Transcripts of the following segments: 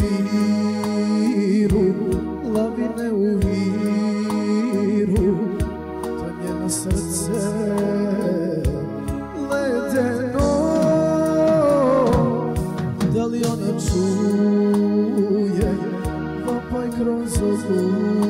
viru, lavine u viru, za njeno srce ledeno. Da li ona čuje vapaj kroz ovu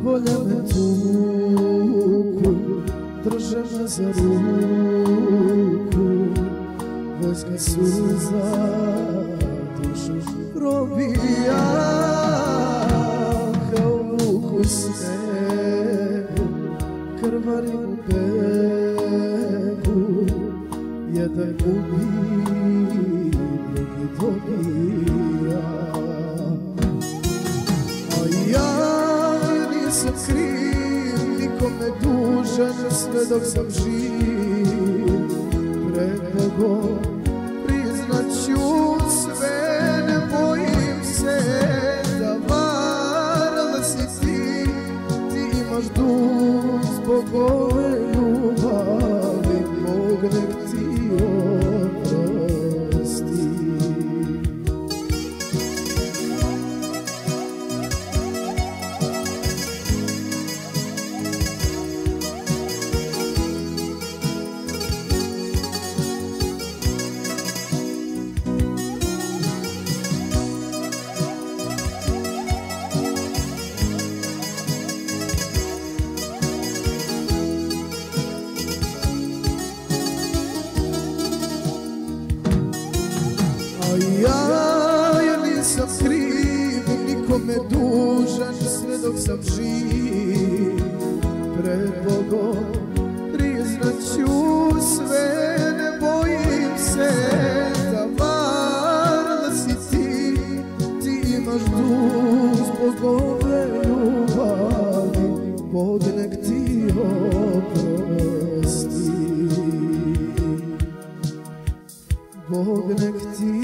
Zawolemy tłuku, drżymy za ruchu. Wojska Suza duszy robija, hełmuku stepu, krwari upeku. Jeden gubi, drugi dobija. Nisam kriv, nikome dužan, sve dok sam živ. Pred Bogom priznat ću sve, ne bojim se da varala si ti. Ti imaš dug zbog ja, ja nisam kriv, nikome dužan, sve dok sam živ. Pred Bogom priznat ću sve, ne bojim se da varala si ti. Ti imaš dug zbog ove ljubavi, Bog nek ti oprosti. Bog nek ti